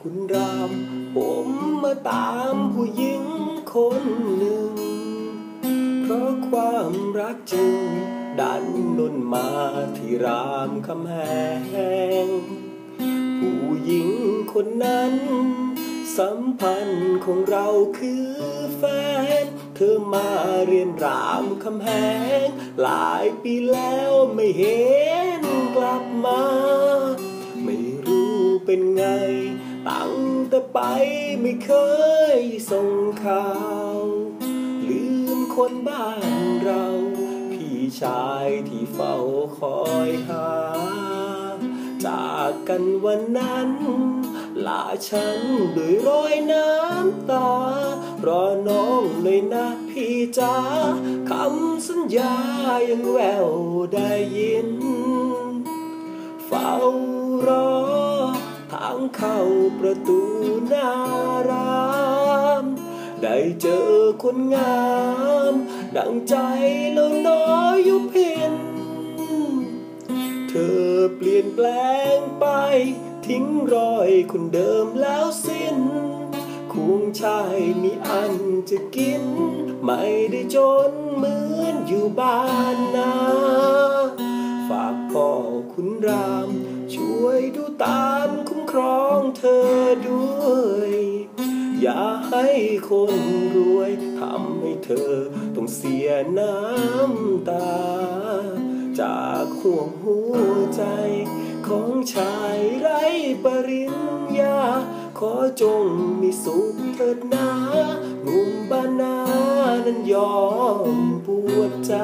คุณราม ผมมาตามผู้หญิงคนหนึ่ง เพราะความรักจึง ดันดนมาที่รามคำแหง ผู้หญิงคนนั้น สัมพันธ์ของเราคือแฟน เธอมาเรียนรามคำแหง หลายปีแล้วไม่เห็นกลับมา ไม่รู้เป็นไง ตั้งแต่ไปไม่เคยส่งข่าว ลืมคนบ้านเรา พี่ชายที่เฝ้าคอยหา จากกันวันนั้นลาฉันด้วยรอยน้ำตา รอน้องหน่อยนะพี่จ๋าคำสัญญายังแววได้ยิน เฝ้ารอางเข้าประตูนารามได้เจอคนงาม ดังใจแล้วน้อยยุพิน เธอเปลี่ยนแปลงไป ทิ้งรอยคนเดิมแล้วสิ้นคงใช่มีอันจะกิน ไม่ได้จนเหมือนอยู่บ้านนา ฝากพ่อคุณราม ช่วยดูตา ธอด้วย อย่าให้คนรวยทำให้เธอต้องเสียน้ำตา จากห่วงหัวใจของชายไร้ปริญญา ขอจงมีสุขเถิดนาหนุ่มบ้านนานั้นยอมปวดใจ